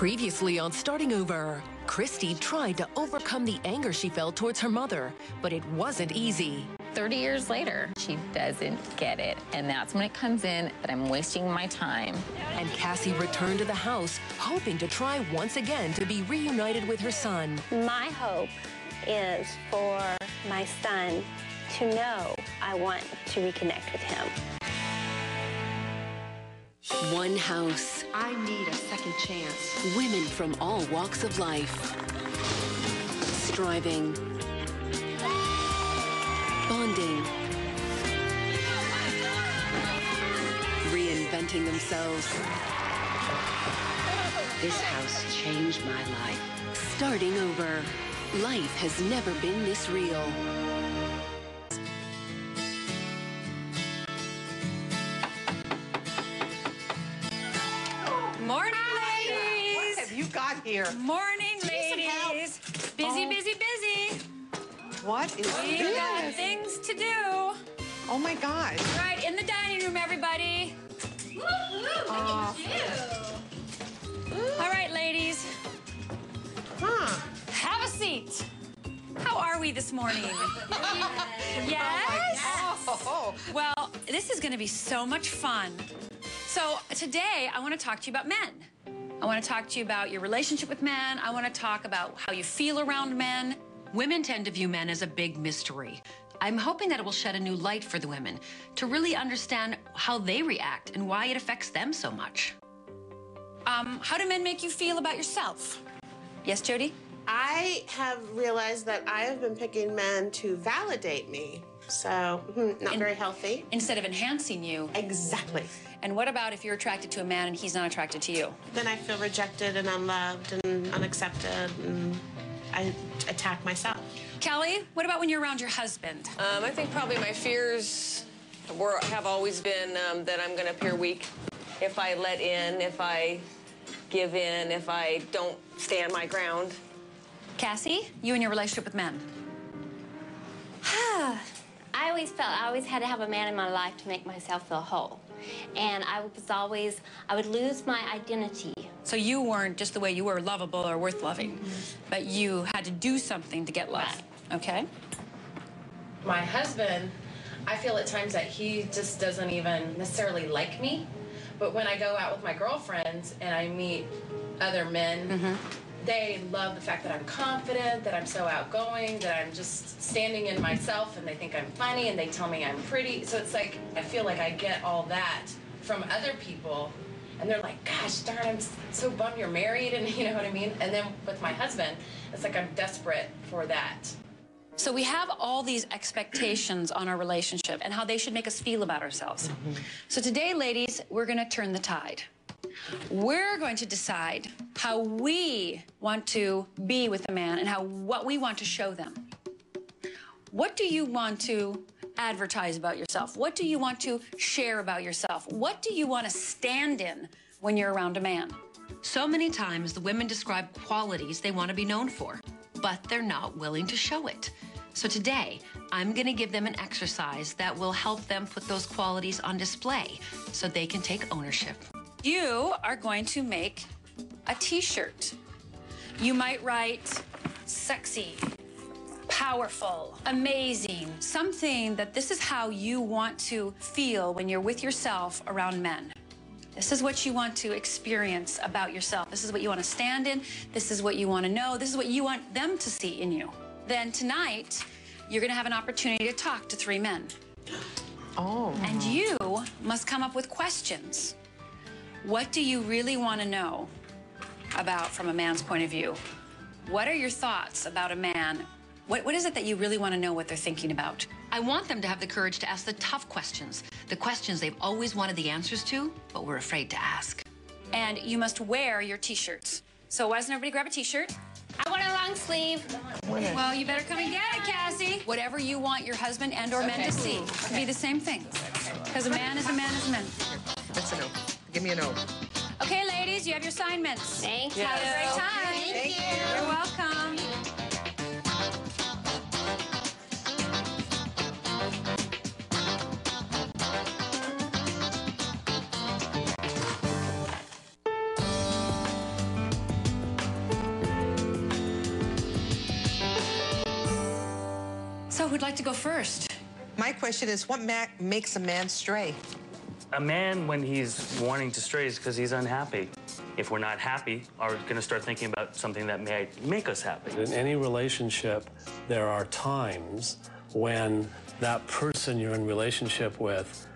Previously on Starting Over, Christy tried to overcome the anger she felt towards her mother, but it wasn't easy. 30 years later, she doesn't get it. And that's when it comes in that I'm wasting my time. And Cassie returned to the house, hoping to try once again to be reunited with her son. My hope is for my son to know I want to reconnect with him. One house. I need a second chance. Women from all walks of life. Striving. Bonding. Reinventing themselves. This house changed my life. Starting over. Life has never been this real. Here? Morning, ladies. Busy, Oh. busy, busy. What is We got things to do. Oh my gosh. Right in the dining room, everybody. Uh, All right, ladies, huh. have a seat. How are we this morning? yes. Oh, Well, this is going to be so much fun. So, today I want to talk to you about men. I want to talk to you about your relationship with men. I want to talk about how you feel around men. Women tend to view men as a big mystery. I'm hoping that it will shed a new light for the women to really understand how they react and why it affects them so much. Um, how do men make you feel about yourself? Yes, Jody? I have realized that I have been picking men to validate me. So, hmm, not very healthy. Instead of enhancing you. Exactly. And what about if you're attracted to a man and he's not attracted to you? Then I feel rejected and unloved and unaccepted, and I attack myself. Kelly, what about when you're around your husband? Um, I think probably my fears were have always been um, that I'm going to appear weak if I let in, if I give in, if I don't stand my ground. Cassie, you and your relationship with men. I always felt I always had to have a man in my life to make myself feel whole. And I was always, I would lose my identity. So you weren't just the way you were lovable or worth loving, but you had to do something to get love. Okay? my husband, I feel at times that he just doesn't even necessarily like me. But when I go out with my girlfriends and I meet other men, mm-hmm. They love the fact that I'm confident, that I'm so outgoing, that I'm just standing in myself, and they think I'm funny and they tell me I'm pretty. So it's like, I feel like I get all that from other people. And they're like, gosh darn, I'm so bummed you're married, and you know what I mean? And then with my husband, it's like I'm desperate for that. So we have all these expectations on our relationship and how they should make us feel about ourselves. Mm-hmm. So today, ladies, we're going to turn the tide. We're going to decide how we want to be with a man and how what we want to show them. What do you want to advertise about yourself? What do you want to share about yourself? What do you want to stand in when you're around a man? So many times the women describe qualities they want to be known for, but they're not willing to show it. So today, I'm going to give them an exercise that will help them put those qualities on display so they can take ownership. You are going to make a t shirt. You might write sexy, powerful, amazing, something that this is how you want to feel when you're with yourself around men. This is what you want to experience about yourself. This is what you want to stand in. This is what you want to know. This is what you want them to see in you. Then tonight, you're going to have an opportunity to talk to three men. Oh. And you must come up with questions. What do you really want to know about from a man's point of view? What are your thoughts about a man? What, what is it that you really want to know what they're thinking about? I want them to have the courage to ask the tough questions, the questions they've always wanted the answers to, but were afraid to ask. And you must wear your t shirts. So, why doesn't everybody grab a t shirt? I want a long sleeve. Well, you better come and get it, Cassie. Whatever you want your husband and or men to see. It could be the same thing. Because a man is a man is a man. That's a no. Give me a note. Okay, ladies, you have your assignments. Thank you. Have a great time. Thank, Thank you. you. You're welcome. So who'd like to go first? My question is, what makes a man stray? A man, when he's wanting to stray, is because he's unhappy. If we're not happy, are going to start thinking about something that may make us happy. In any relationship, there are times when that person you're in relationship with,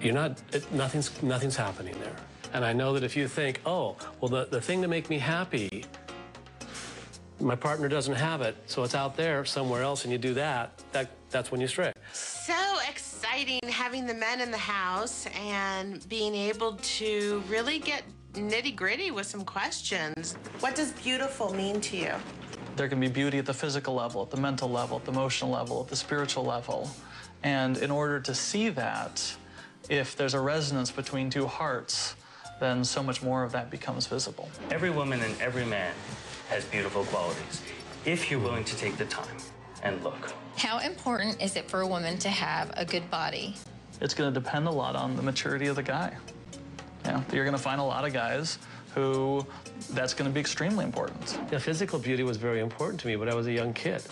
you're not, it, nothing's, nothing's happening there. And I know that if you think, oh, well, the, the thing to make me happy, my partner doesn't have it, so it's out there somewhere else, and you do that, that that's when you stray. So exciting having the men in the house and being able to really get nitty gritty with some questions. What does beautiful mean to you? There can be beauty at the physical level, at the mental level, at the emotional level, at the spiritual level. And in order to see that, if there's a resonance between two hearts, then so much more of that becomes visible. Every woman and every man has beautiful qualities if you're willing to take the time and look. How important is it for a woman to have a good body? It's going to depend a lot on the maturity of the guy. Yeah, you're going to find a lot of guys who that's going to be extremely important. Yeah, physical beauty was very important to me when I was a young kid.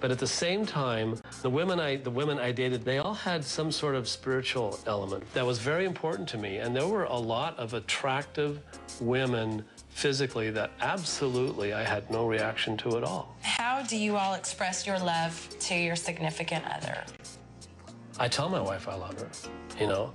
But at the same time, the women I the women I dated, they all had some sort of spiritual element that was very important to me. And there were a lot of attractive women physically that absolutely I had no reaction to at all. How do you all express your love to your significant other? I tell my wife I love her. You know,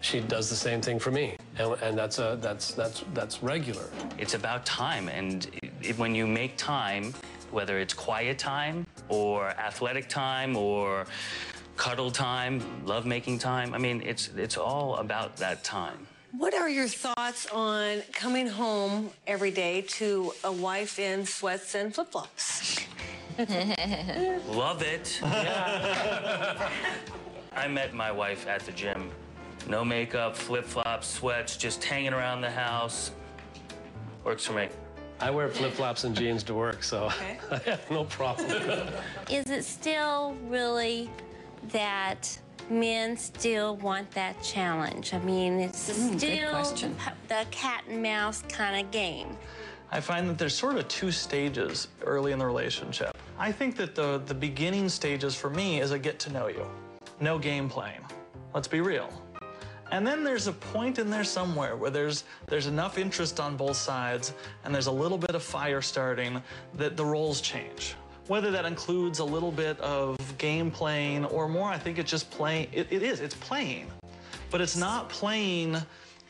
she does the same thing for me, and, and that's a that's that's that's regular. It's about time, and it, when you make time, whether it's quiet time or athletic time or cuddle time, love-making time, I mean, it's it's all about that time. What are your thoughts on coming home every day to a wife in sweats and flip flops? Love it. I met my wife at the gym. No makeup, flip flops, sweats, just hanging around the house. Works for me. I wear flip flops and jeans to work, so I have no problem. Is it still really that men still want that challenge? I mean, it's Mm, good still question. the cat and mouse kind of game. I find that there's sort of two stages early in the relationship. I think that the, the beginning stages for me is a get to know you. No game playing. Let's be real. And then there's a point in there somewhere where there's there's enough interest on both sides and there's a little bit of fire starting that the roles change. Whether that includes a little bit of game playing or more, I think it's just playing. It, it is. It's playing, but it's not playing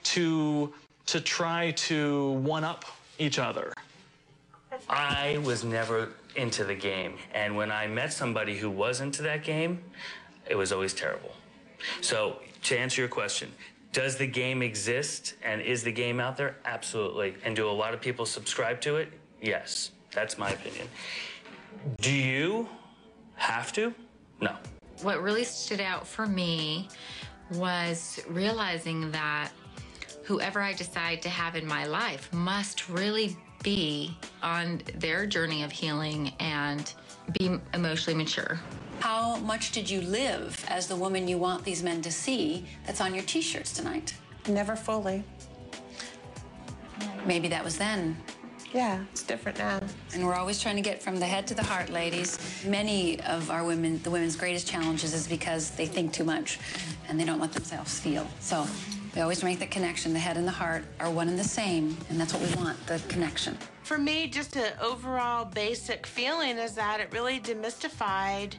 to to try to one up each other. I was never into the game. And when I met somebody who was into that game, it was always terrible. So, to answer your question, does the game exist and is the game out there? Absolutely. And do a lot of people subscribe to it? Yes. That's my opinion. Do you have to? No. What really stood out for me was realizing that whoever I decide to have in my life must really be on their journey of healing and be emotionally mature. How much did you live as the woman you want these men to see that's on your t shirts tonight? Never fully. Maybe that was then. Yeah, it's different now. And we're always trying to get from the head to the heart, ladies. Many of our women, the women's greatest challenges is because they think too much and they don't let themselves feel. So we always make the connection. The head and the heart are one and the same, and that's what we want the connection. For me, just an overall basic feeling is that it really demystified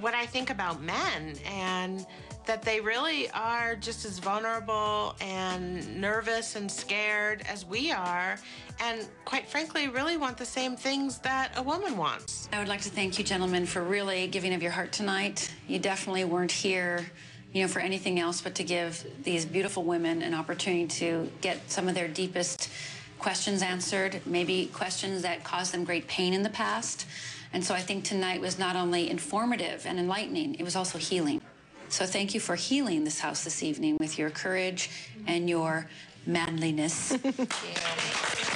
what I think about men and that they really are just as vulnerable and nervous and scared as we are, and quite frankly, really want the same things that a woman wants. I would like to thank you, gentlemen, for really giving of your heart tonight. You definitely weren't here, you know, for anything else but to give these beautiful women an opportunity to get some of their deepest questions answered, maybe questions that caused them great pain in the past. And so I think tonight was not only informative and enlightening, it was also healing. So thank you for healing this house this evening with your courage and your manliness.